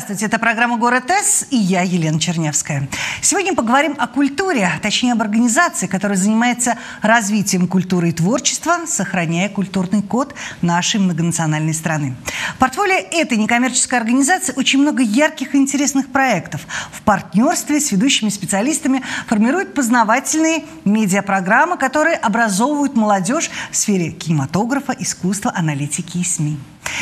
Здравствуйте, это программа «Город С» и я, Елена Чернявская. Сегодня поговорим о культуре, точнее об организации, которая занимается развитием культуры и творчества, сохраняя культурный код нашей многонациональной страны. В портфолио этой некоммерческой организации очень много ярких и интересных проектов. В партнерстве с ведущими специалистами формируют познавательные медиапрограммы, которые образовывают молодежь в сфере кинематографа, искусства, аналитики и СМИ.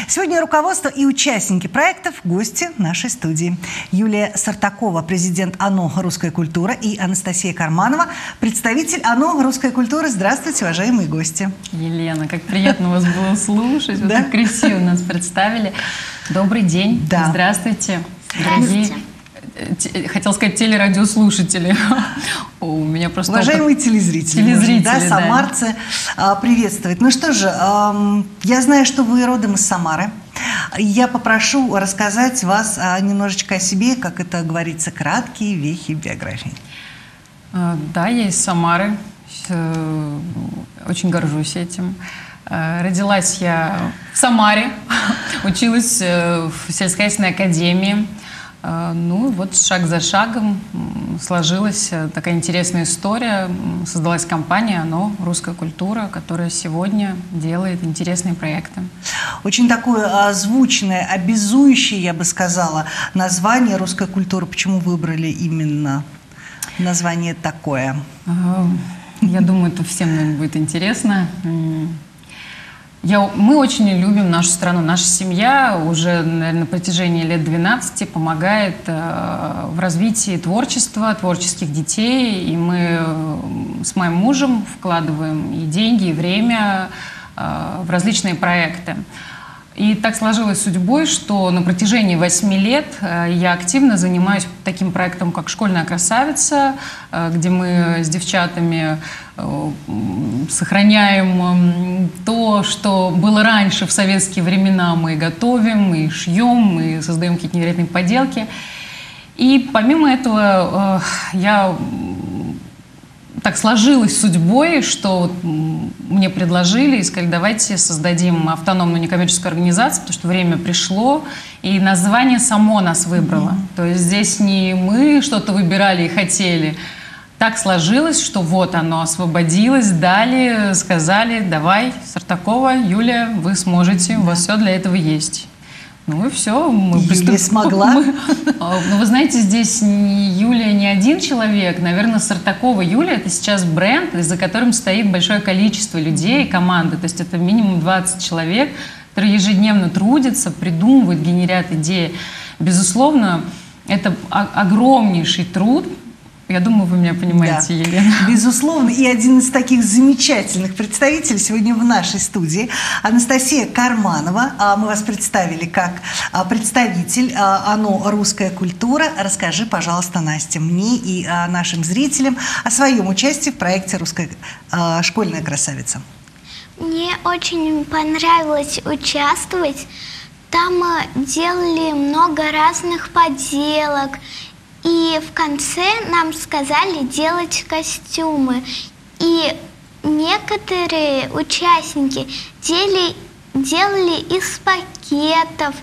Сегодня руководство и участники проектов – гости нашей студии. Юлия Сартакова, президент ОНО «Русская культура» и Анастасия Карманова, представитель ОНО «Русская культура». Здравствуйте, уважаемые гости. Елена, как приятно вас было слушать. Вы так красиво нас представили. Добрый день. Да. Здравствуйте. Дорогие хотел сказать телерадиослушатели. У меня просто Уважаемые опыт... телезрители, телезрители да, да. самарцы а, приветствовать. Ну что же, я знаю, что вы родом из Самары. Я попрошу рассказать вас а, немножечко о себе, как это говорится, краткие вехи биографии. А, да, я из Самары. Очень горжусь этим. Родилась я в Самаре, училась э, в сельскохозяйственной академии. А, ну, вот шаг за шагом сложилась э, такая интересная история. Создалась компания «Оно. Русская культура», которая сегодня делает интересные проекты. Очень такое озвученное, обязующее, я бы сказала, название «Русская культура». Почему выбрали именно название такое? А, я думаю, это всем будет интересно. Я, мы очень любим нашу страну. Наша семья уже, наверное, на протяжении лет 12 помогает э, в развитии творчества, творческих детей. И мы э, с моим мужем вкладываем и деньги, и время э, в различные проекты. И так сложилось судьбой, что на протяжении восьми лет э, я активно занимаюсь таким проектом, как «Школьная красавица», э, где мы с девчатами сохраняем то, что было раньше в советские времена. Мы готовим, мы шьем, мы создаем какие-то невероятные поделки. И помимо этого я так сложилось судьбой, что мне предложили и сказали, давайте создадим автономную некоммерческую организацию, потому что время пришло, и название само нас выбрало. Mm-hmm. То есть здесь не мы что-то выбирали и хотели. Так сложилось, что вот оно освободилось, дали, сказали, давай, Сартакова, Юлия, вы сможете, да. у вас все для этого есть. Ну и все. Мы Юлия смогла. Мы, а, ну, вы знаете, здесь не Юлия не один человек. Наверное, Сартакова Юлия – это сейчас бренд, за которым стоит большое количество людей, команды. То есть это минимум 20 человек, которые ежедневно трудятся, придумывают, генерят идеи. Безусловно, это огромнейший труд, я думаю, вы меня понимаете, да. Елена. Безусловно. И один из таких замечательных представителей сегодня в нашей студии Анастасия Карманова. А Мы вас представили как а, представитель а, ОНО «Русская культура». Расскажи, пожалуйста, Настя, мне и нашим зрителям о своем участии в проекте «Русская школьная красавица». Мне очень понравилось участвовать. Там делали много разных поделок – и в конце нам сказали делать костюмы. И некоторые участники дели, делали из пакетов,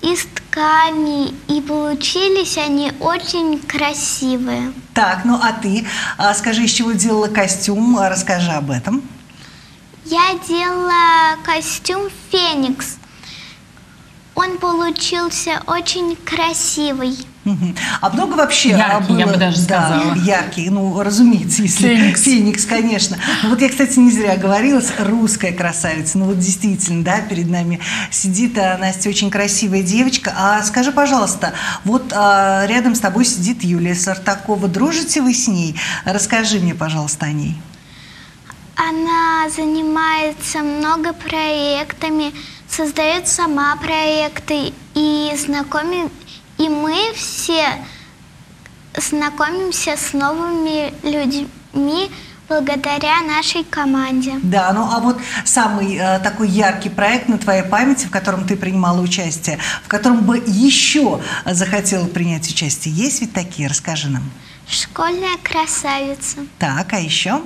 из ткани, и получились они очень красивые. Так, ну а ты а, скажи, из чего делала костюм, расскажи об этом. Я делала костюм «Феникс». Он получился очень красивый. А много вообще яркий, было, я бы даже да, сказала. яркий, ну, разумеется, если Феникс, Феникс конечно. Ну, вот я, кстати, не зря говорила, русская красавица. Ну, вот действительно, да, перед нами сидит а, Настя, очень красивая девочка. А скажи, пожалуйста, вот а, рядом с тобой сидит Юлия Сартакова. Дружите вы с ней? Расскажи мне, пожалуйста, о ней. Она занимается много проектами, создает сама проекты и знакомит, и мы все знакомимся с новыми людьми благодаря нашей команде. Да, ну а вот самый э, такой яркий проект на твоей памяти, в котором ты принимала участие, в котором бы еще захотела принять участие, есть ведь такие? Расскажи нам. Школьная красавица. Так, а еще?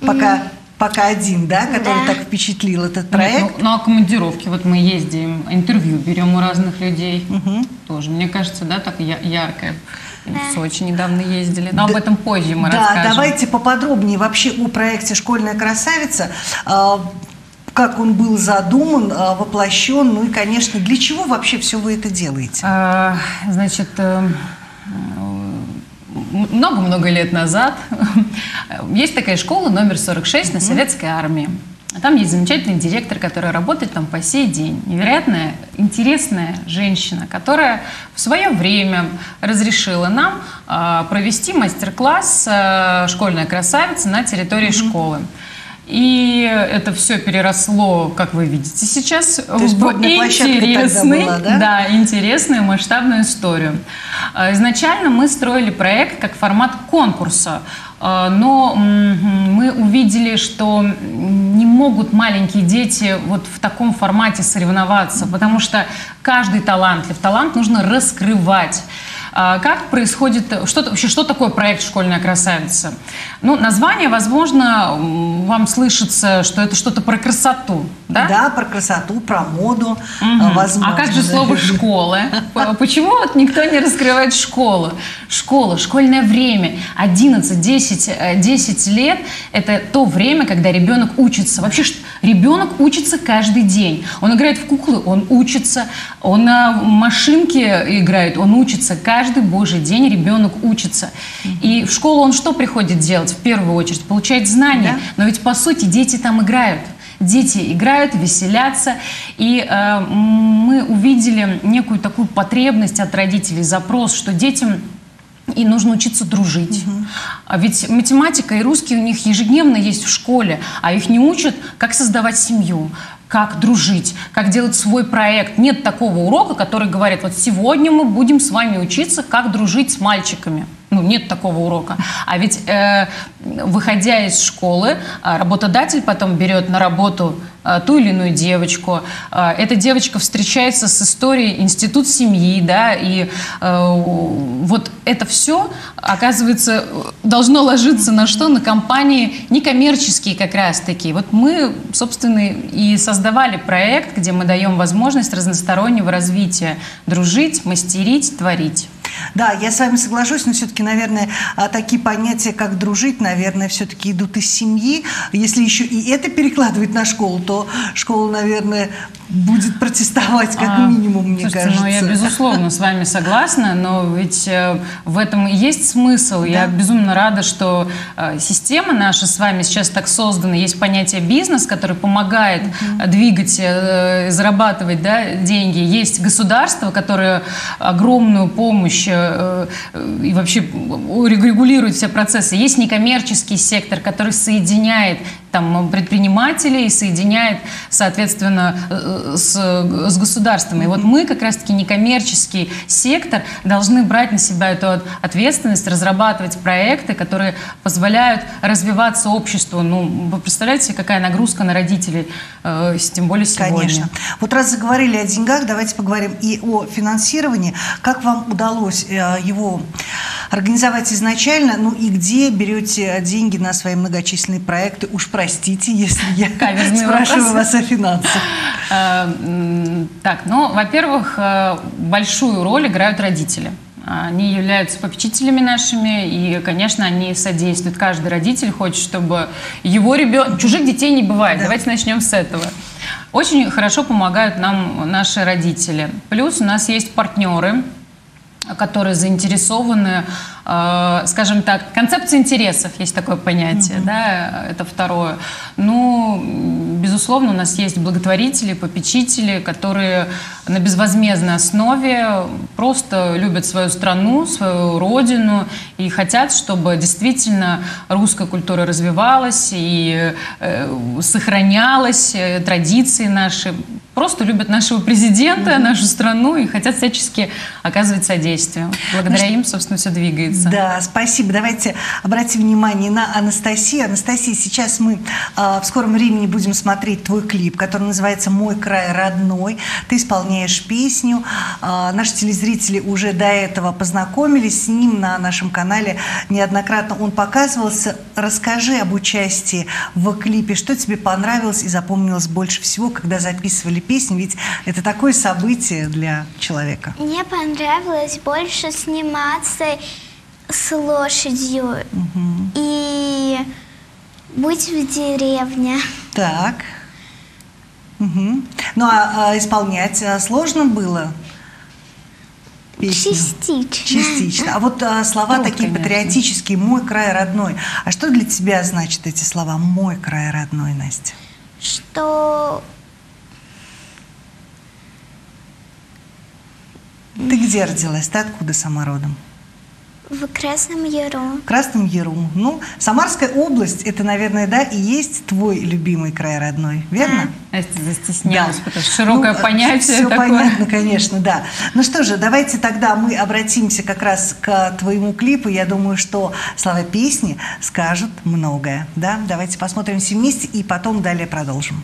Пока пока один, да, который Да. так впечатлил этот Нет, проект. Ну, ну, а командировки, вот мы ездим, интервью берем у разных людей. Тоже, мне кажется, да, так я- яркое. В Сочи недавно ездили. Но об Да- этом позже мы да, расскажем. давайте поподробнее вообще о проекте «Школьная красавица». А, Как он был задуман, а, воплощен, ну и, конечно, для чего вообще все вы это делаете? А, Значит, э, м- много-много лет назад есть такая школа номер 46 на Советской армии. Там есть замечательный директор, который работает там по сей день. Невероятная, интересная женщина, которая в свое время разрешила нам а, провести мастер-класс а, «Школьная красавица» на территории школы. И это все переросло, как вы видите сейчас, есть в интересный, была, да? да, интересную масштабную историю. А, Изначально мы строили проект как формат конкурса, а, но мы увидели, что не могут маленькие дети вот в таком формате соревноваться, потому что каждый талантлив, талант нужно раскрывать. А Как происходит, что, вообще, что такое проект «Школьная красавица»? Ну, название, возможно, вам слышится, что это что-то про красоту, да? Да, про красоту, про моду, а, возможно. А как же слово? П- Почему вот никто не раскрывает школу? Школа, школьное время, 11, 10, э, 10 лет – это то время, когда ребенок учится. Вообще ребенок учится каждый день. Он играет в куклы, он учится. Он на машинке играет, он учится. Каждый божий день ребенок учится. И в школу он что приходит делать в первую очередь? Получать знания. Да. Но ведь по сути дети там играют. Дети играют, веселятся. И э, мы увидели некую такую потребность от родителей, запрос, что детям и нужно учиться дружить. А ведь математика и русский у них ежедневно есть в школе, а их не учат, как создавать семью, как дружить, как делать свой проект. Нет такого урока, который говорит, вот сегодня мы будем с вами учиться, как дружить с мальчиками. Ну, нет такого урока. А ведь, э, выходя из школы, а, работодатель потом берет на работу ту или иную девочку. А, Эта девочка встречается с историей институт семьи, да, и э, вот это все, оказывается, должно ложиться на что? На компании некоммерческие как раз-таки. Вот мы, собственно, и создавали проект, где мы даем возможность разностороннего развития. Дружить, мастерить, творить. Да, я с вами соглашусь, но все-таки, наверное, а, такие понятия, как дружить, наверное, все-таки идут из семьи. Если еще и это перекладывать на школу, то школа, наверное, будет протестовать как А, минимум, мне слушайте, кажется. ну я безусловно с вами согласна, но ведь э, в этом и есть смысл. Я безумно рада, что э, система наша с вами сейчас так создана. Есть понятие бизнес, который помогает э, двигать, э, зарабатывать да, деньги. Есть государство, которое огромную помощь э, э, и вообще регулирует все процессы. Есть некоммерческий сектор, который соединяет там предпринимателей, соединяет, соответственно, э, с, с государством. И вот мы, как раз-таки некоммерческий сектор, должны брать на себя эту от- ответственность, разрабатывать проекты, которые позволяют развиваться обществу. Ну, вы представляете, какая нагрузка на родителей, э, тем более сегодня. Конечно. Вот раз заговорили о деньгах, давайте поговорим и о финансировании. Как вам удалось э, его организовать изначально? Ну и где берете деньги на свои многочисленные проекты? Уж простите, если я Каверзный спрашиваю вопрос. вас о финансах. Э, Так, ну, во-первых, э, большую роль играют родители. Они являются попечителями нашими, и, конечно, они содействуют. Каждый родитель хочет, чтобы его ребенок... Чужих детей не бывает. Давайте начнем с этого. Очень хорошо помогают нам наши родители. Плюс у нас есть партнеры, которые заинтересованы, э, скажем так, концепция интересов, есть такое понятие, да, это второе. Ну, безусловно, у нас есть благотворители, попечители, которые на безвозмездной основе просто любят свою страну, свою родину и хотят, чтобы действительно русская культура развивалась и э, сохранялась, э, традиции наши просто любят нашего президента, mm-hmm. нашу страну и хотят всячески оказывать содействие. Благодаря им, собственно, все двигается. Да, спасибо. Давайте обратим внимание на Анастасию. Анастасия, сейчас мы э, в скором времени будем смотреть твой клип, который называется «Мой край родной». Ты исполняешь песню. Э, наши телезрители уже до этого познакомились с ним на нашем канале неоднократно. Он показывался. Расскажи об участии в клипе. Что тебе понравилось и запомнилось больше всего, когда записывали песню? Ведь это такое событие для человека. Мне понравилось больше сниматься с лошадью угу. и быть в деревне. Так. Угу. Ну а, а исполнять а, сложно было? Песню? Частично. Частично. А вот а, слова Труд, такие конечно. патриотические, мой край родной. А что для тебя значит эти слова, мой край родной, Настя? Что Ты где родилась? Ты откуда сама родом? В Красном Яру. В Красном Яру. Ну, Самарская область, это, наверное, да, и есть твой любимый край родной, верно? Да. Настя застеснялась, да. потому что широкое ну, понятие Все такое. понятно, конечно, да. Ну что же, давайте тогда мы обратимся как раз к твоему клипу. Я думаю, что слова песни скажут многое, да? Давайте посмотрим все вместе и потом далее продолжим.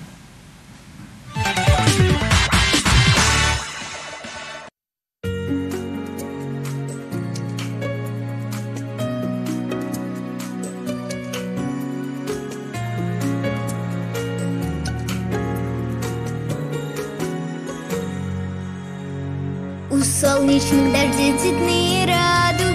Солнечных дождей цветные радуги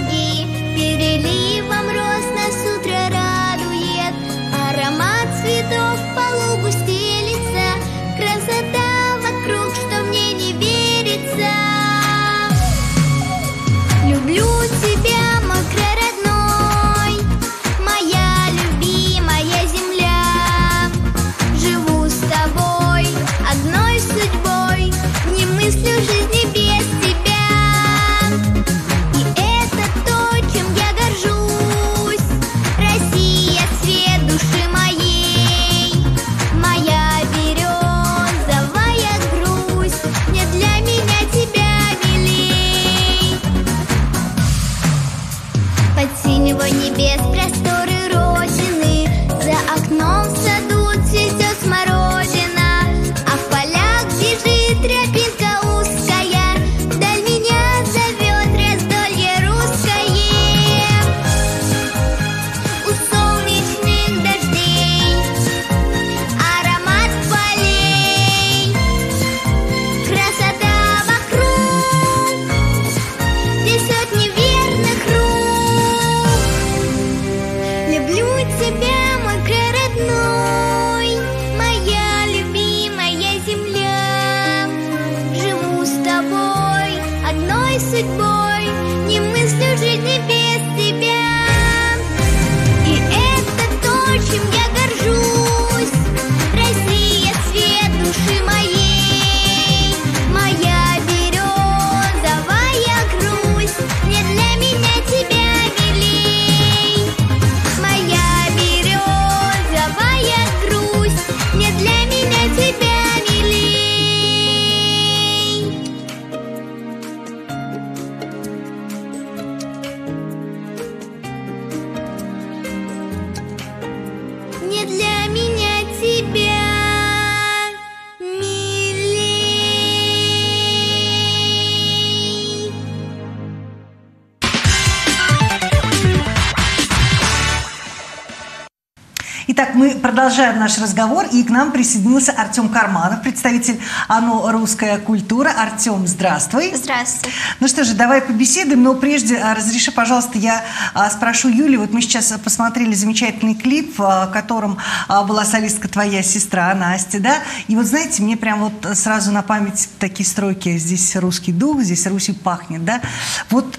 продолжаем наш разговор, и к нам присоединился Артем Карманов, представитель ОНО «Русская культура». Артем, здравствуй. Здравствуй. Ну что же, давай побеседуем, но прежде а, разреши, пожалуйста, я а, спрошу Юли. Вот мы сейчас посмотрели замечательный клип, а, в котором была солистка твоя сестра Настя, да? И вот знаете, мне прям вот сразу на память такие строки. Здесь русский дух, здесь Руси пахнет, да? Вот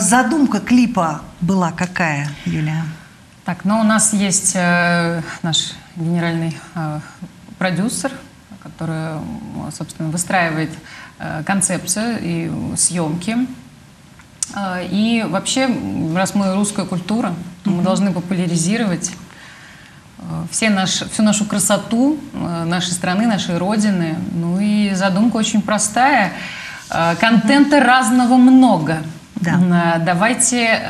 задумка клипа была какая, Юлия? Так, ну у нас есть э, наш генеральный э, продюсер, который, собственно, выстраивает э, концепцию и съемки. Э, и вообще, раз мы русская культура, то mm-hmm. мы должны популяризировать все наш, всю нашу красоту э, нашей страны, нашей Родины. Ну и задумка очень простая. Э, контента разного много. Да. Давайте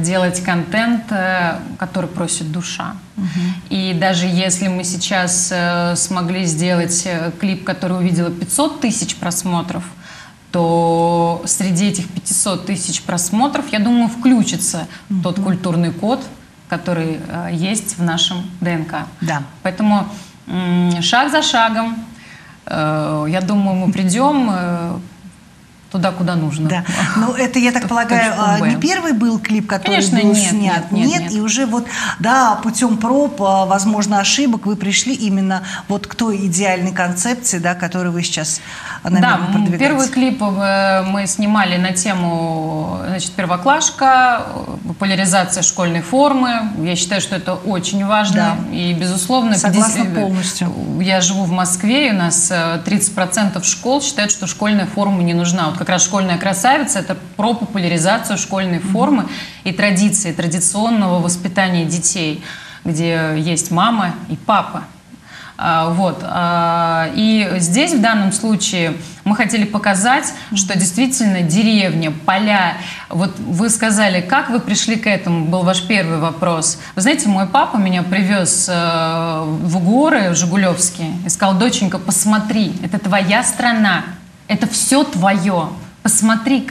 делать контент, который просит душа. Угу. И даже если мы сейчас смогли сделать клип, который увидела 500 тысяч просмотров, то среди этих 500 тысяч просмотров, я думаю, включится угу. тот культурный код, который э, есть в нашем ДНК. Да. Поэтому шаг за шагом, э, я думаю, мы придем э, туда, куда нужно. Да. Ну, это, я так полагаю, а, не первый был клип, который Конечно, был нет, снят? Нет, нет, нет, И уже вот, да, путем проб, а, возможно, ошибок вы пришли именно вот к той идеальной концепции, да, которую вы сейчас да, первый клип э, мы снимали на тему значит, первоклашка, популяризация школьной формы. Я считаю, что это очень важно. Да. И, безусловно, Согласна 50... полностью. Я живу в Москве, и у нас 30% э, школ считают, что школьная форма не нужна. Вот как раз школьная красавица – это про популяризацию школьной формы и традиции, традиционного воспитания детей, где есть мама и папа. А, вот. А, и здесь в данном случае мы хотели показать, что действительно деревня, поля. Вот вы сказали, как вы пришли к этому, был ваш первый вопрос. Вы знаете, мой папа меня привез э, в горы в Жигулевские и сказал, доченька, посмотри, это твоя страна, это все твое. Посмотри,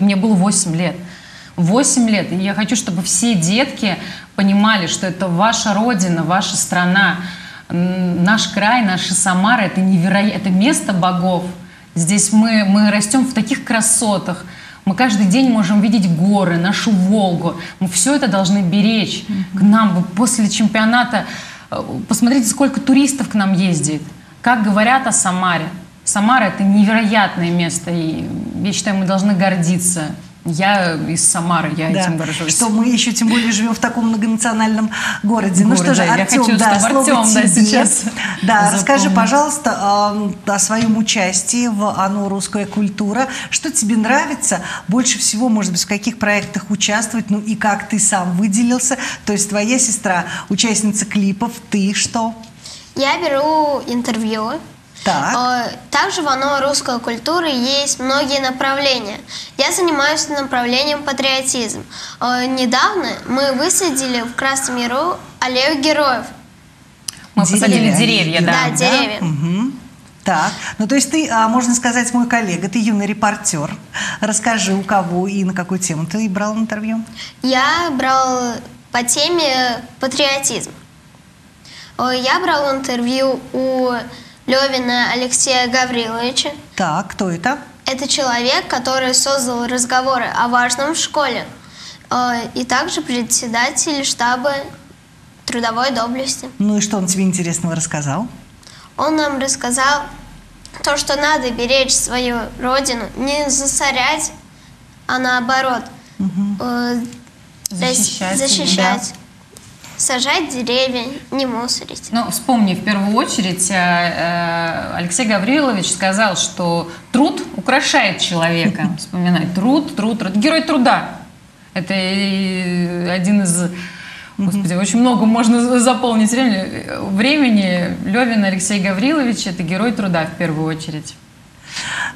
мне было 8 лет. 8 лет. И я хочу, чтобы все детки понимали, что это ваша родина, ваша страна наш край, наша Самара – это невероятно, это место богов. Здесь мы, мы растем в таких красотах. Мы каждый день можем видеть горы, нашу Волгу. Мы все это должны беречь. К нам после чемпионата, э, посмотрите, сколько туристов к нам ездит. Как говорят о Самаре. Самара – это невероятное место, и я считаю, мы должны гордиться я из Самары, я да. этим горжусь. Что мы еще тем более живем в таком многонациональном городе. городе. Ну что же, Артем, хочу, да, слово Артем, тебе. Да, сейчас да расскажи, пожалуйста, о своем участии в ОНО «Русская культура». Что тебе нравится больше всего, может быть, в каких проектах участвовать, ну и как ты сам выделился? То есть твоя сестра участница клипов, ты что? Я беру интервью так. Э, также в ОНО русской культуры есть многие направления. Я занимаюсь направлением патриотизм. Э, недавно мы высадили в Красном Яру аллею героев. Мы деревья. посадили деревья, да. Да, деревья. Угу. Так, ну то есть ты, а, можно сказать, мой коллега, ты юный репортер. Расскажи, у кого и на какую тему ты брал интервью? Я брал по теме патриотизм. Я брал интервью у Левина Алексея Гавриловича. Так, кто это? Это человек, который создал разговоры о важном в школе. Э, и также председатель штаба трудовой доблести. Ну и что он тебе интересного рассказал? Он нам рассказал то, что надо беречь свою родину, не засорять, а наоборот угу. защищать. защищать. Да сажать деревья, не мусорить. Ну, вспомни, в первую очередь, э, э, Алексей Гаврилович сказал, что труд украшает человека. Вспоминай, труд, труд, труд. Герой труда. Это один из... Господи, очень много можно заполнить времени. времени. Левин Алексей Гаврилович – это герой труда в первую очередь.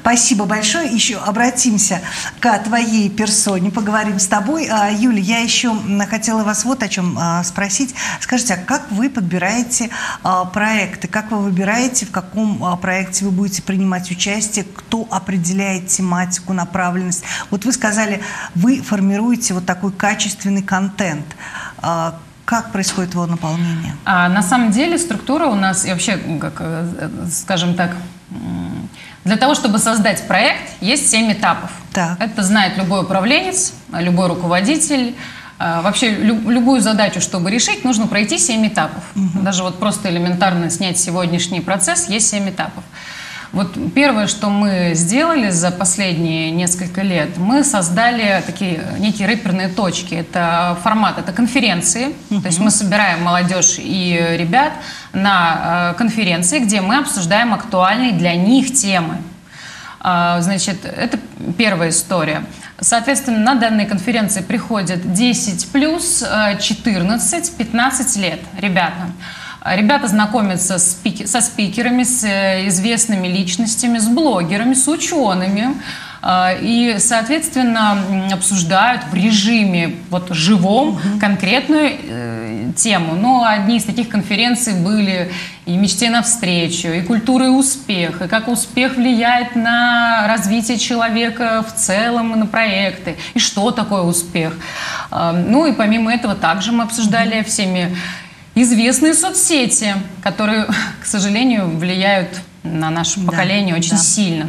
Спасибо большое. Еще обратимся к твоей персоне, поговорим с тобой. А, Юля, я еще хотела вас вот о чем а, спросить. Скажите, а как вы подбираете а, проекты? Как вы выбираете, в каком проекте вы будете принимать участие? Кто определяет тематику, направленность? Вот вы сказали, вы формируете вот такой качественный контент. Как происходит его наполнение? А, на самом деле структура у нас, и вообще, как, э, скажем так, для того, чтобы создать проект, есть семь этапов. Так. Это знает любой управленец, любой руководитель. А, вообще любую задачу, чтобы решить, нужно пройти семь этапов. Угу. Даже вот просто элементарно снять сегодняшний процесс, есть семь этапов. Вот первое, что мы сделали за последние несколько лет, мы создали такие некие рэперные точки. Это формат, это конференции. То есть мы собираем молодежь и ребят на э, конференции, где мы обсуждаем актуальные для них темы. А, Значит, это первая история. Соответственно, на данные конференции приходят 10 плюс, э, 14, 15 лет ребята. Ребята знакомятся с спики- со спикерами, с э, известными личностями, с блогерами, с учеными. А, И, соответственно, обсуждают в режиме вот живом конкретную э, тему. Но одни из таких конференций были и «Мечте навстречу», и «Культура и успех», и как успех влияет на развитие человека в целом на проекты, и что такое успех. А, Ну и помимо этого также мы обсуждали всеми известные соцсети, которые, к сожалению, влияют на наше Да, поколение очень да. сильно.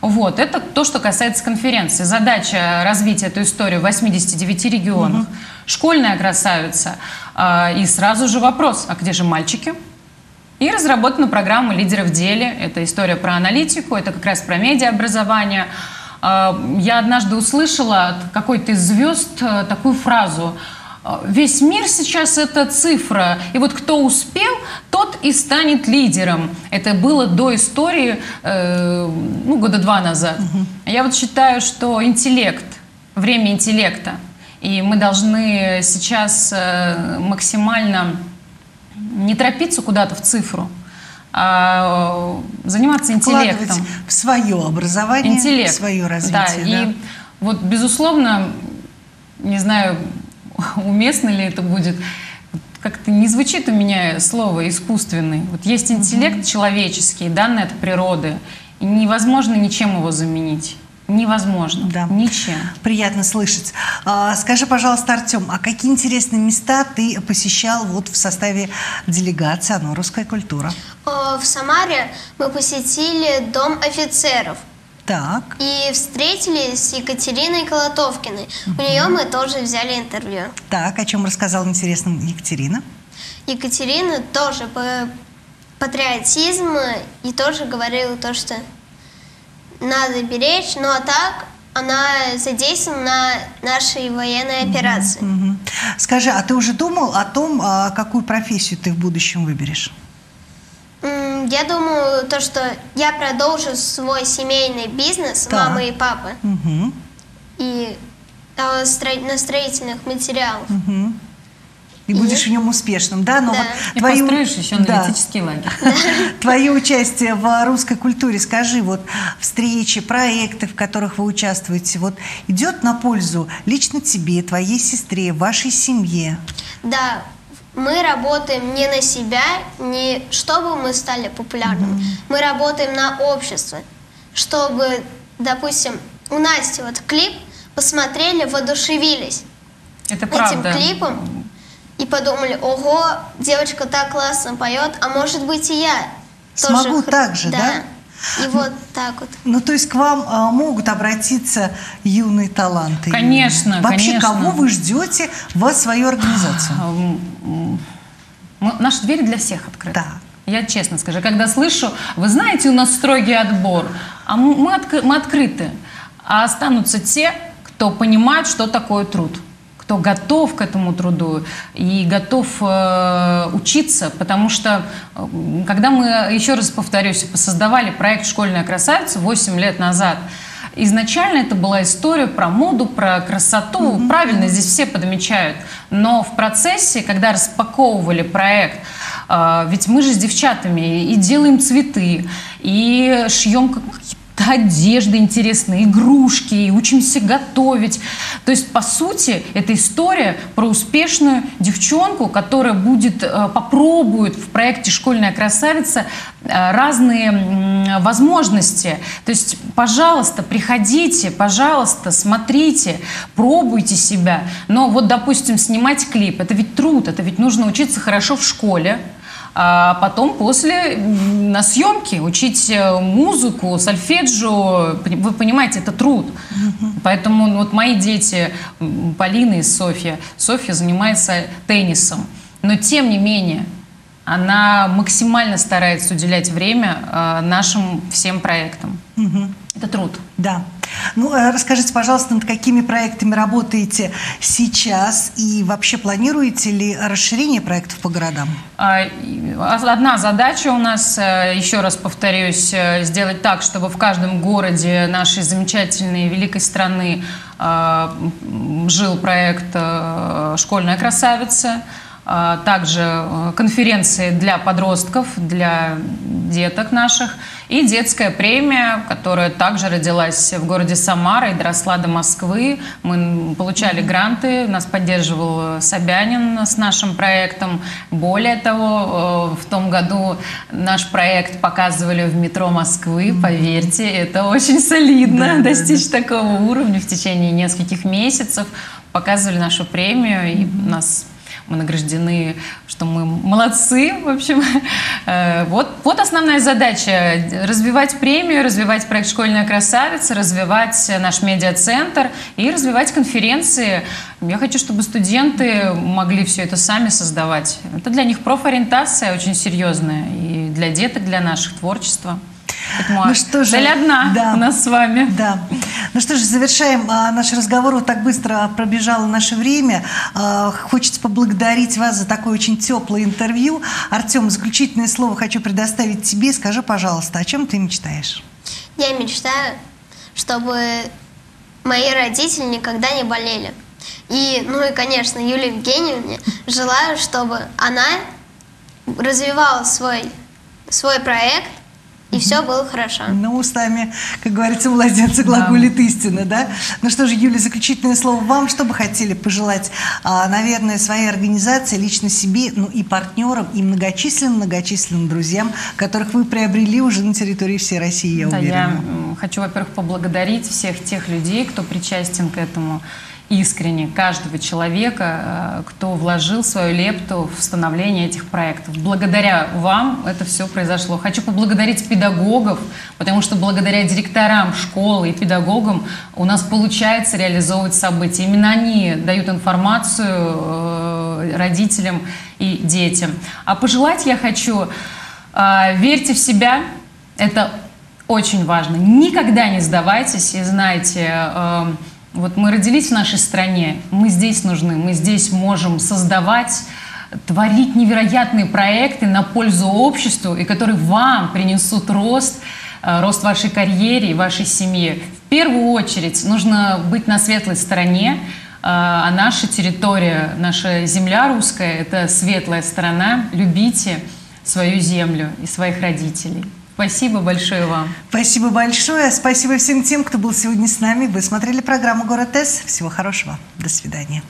Вот, это то, что касается конференции. Задача развить эту историю в 89 регионах. Школьная красавица. А, И сразу же вопрос, а где же мальчики? И разработана программа «Лидеры в деле». Это история про аналитику, это как раз про медиаобразование. А, Я однажды услышала от какой-то из звезд э, такую фразу «А, Весь мир сейчас это цифра, и вот кто успел, тот и станет лидером. Это было до истории, э, ну, года два назад. Я вот считаю, что интеллект, время интеллекта, и мы должны сейчас э, максимально не торопиться куда-то в цифру, а э, заниматься Вкладывать интеллектом. в свое образование, Интеллект. в свое развитие. Да, да. и вот, безусловно, не знаю, уместно ли это будет, как-то не звучит у меня слово искусственный. Вот есть интеллект человеческий, данный от природы, и невозможно ничем его заменить. Невозможно. Да. Ничем. Приятно слышать. А, скажи, пожалуйста, Артем, а какие интересные места ты посещал вот в составе делегации «Оно русская культура»? Э, В Самаре мы посетили Дом офицеров Так, и встретились с Екатериной Колотовкиной. У нее мы тоже взяли интервью. так, о чем рассказала интересным Екатерина? Екатерина тоже по патриотизм и тоже говорила то, что надо беречь, ну а так она задействована на нашей военной операции. Мгм. Скажи, а ты уже думал о том, а, какую профессию ты в будущем выберешь? М, Я думаю, то, что я продолжу свой семейный бизнес Так. мамы и папы Мгм, и э, стро- на строительных материалах. мгм. И И? будешь в нем успешным, да? Но Да. вот И твои построишь еще Да. аналитический лагерь. Твое участие в русской культуре, скажи, вот встречи, проекты, в которых вы участвуете, вот идет на пользу лично тебе, твоей сестре, вашей семье? Да, мы работаем не на себя, не чтобы мы стали популярными. Мы работаем на общество, чтобы, допустим, у Насти вот клип посмотрели, воодушевились Это этим правда. клипом и подумали, ого, девочка так классно поет, а может быть и я тоже Смогу х- так же, да? И вот так вот. Ну, то есть к вам а, могут обратиться юные таланты? Конечно, Вообще, конечно. кого вы ждете в свою организацию? М, мы- Наши двери для всех открыты. Так. Я честно скажу, когда слышу, вы знаете, у нас строгий отбор, а мы, мы отк- мы открыты. А останутся те, кто понимает, что такое труд, кто готов к этому труду и готов э, учиться, потому что э, когда мы, еще раз повторюсь, создавали проект «Школьная красавица» 8 лет назад, Изначально это была история про моду, про красоту. Правильно, здесь все подмечают. Но в процессе, когда распаковывали проект, э, ведь мы же с девчатами и делаем цветы, и шьем одежды интересные, игрушки, и учимся готовить. То есть, по сути, это история про успешную девчонку, которая будет, э, попробует в проекте «Школьная красавица» э, разные возможности. То есть, пожалуйста, приходите, пожалуйста, смотрите, пробуйте себя. Но вот, допустим, снимать клип, это ведь труд, это ведь нужно учиться хорошо в школе, а потом после на съемке учить э, музыку, сольфеджио, вы понимаете, это труд. Поэтому ну, вот мои дети, Полина и Софья, Софья занимается теннисом, но тем не менее она максимально старается уделять время э, нашим всем проектам. Мгм. Это труд. Да. Ну, э, расскажите, пожалуйста, над какими проектами работаете сейчас и вообще планируете ли расширение проектов по городам? А, одна задача у нас, э, еще раз повторюсь, э, сделать так, чтобы в каждом городе нашей замечательной великой страны жил проект «Школьная красавица», а, также э, конференции для подростков, для деток наших и детская премия, которая также родилась в городе Самара и доросла до Москвы. Мы получали гранты, нас поддерживал Собянин с нашим проектом. Более того, э, в том году наш проект показывали в метро Москвы, поверьте, это очень солидно достичь такого уровня в течение нескольких месяцев. Показывали нашу премию, и нас мы награждены, что мы молодцы, в общем. Э, вот, вот основная задача – развивать премию, развивать проект «Школьная красавица», развивать наш медиацентр и развивать конференции. Я хочу, чтобы студенты могли все это сами создавать. Это для них профориентация очень серьезная и для деток, для наших творчества. Поэтому ну что же, цель одна да, у нас с вами. Да. Ну что же, завершаем а, наш разговор. Вот так быстро пробежало наше время. А, хочется поблагодарить вас за такое очень теплое интервью. Артем, заключительное слово хочу предоставить тебе. Скажи, пожалуйста, о чем ты мечтаешь? Я мечтаю, чтобы мои родители никогда не болели. И, ну и, конечно, Юлии Евгеньевне желаю, чтобы она развивала свой, свой проект, и все было хорошо. Ну, устами, как говорится, младенца глаголит да. истина, да? Ну что же, Юля, заключительное слово вам. Что бы хотели пожелать, а, наверное, своей организации, лично себе, ну и партнерам, и многочисленным-многочисленным друзьям, которых вы приобрели уже на территории всей России, я да, уверена. Я хочу, во-первых, поблагодарить всех тех людей, кто причастен к этому искренне каждого человека, э, кто вложил свою лепту в становление этих проектов. Благодаря вам это все произошло. Хочу поблагодарить педагогов, потому что благодаря директорам школы и педагогам у нас получается реализовывать события. Именно они дают информацию э, родителям и детям. А пожелать я хочу, э, верьте в себя, это очень важно. Никогда не сдавайтесь и знайте, вот мы родились в нашей стране, мы здесь нужны, мы здесь можем создавать творить невероятные проекты на пользу обществу и которые вам принесут рост, э, рост вашей карьере и вашей семье. В первую очередь нужно быть на светлой стороне, э, а наша территория, наша земля русская – это светлая сторона. Любите свою землю и своих родителей. Спасибо большое вам. Спасибо большое. Спасибо всем тем, кто был сегодня с нами. Вы смотрели программу «Город С». Всего хорошего. До свидания.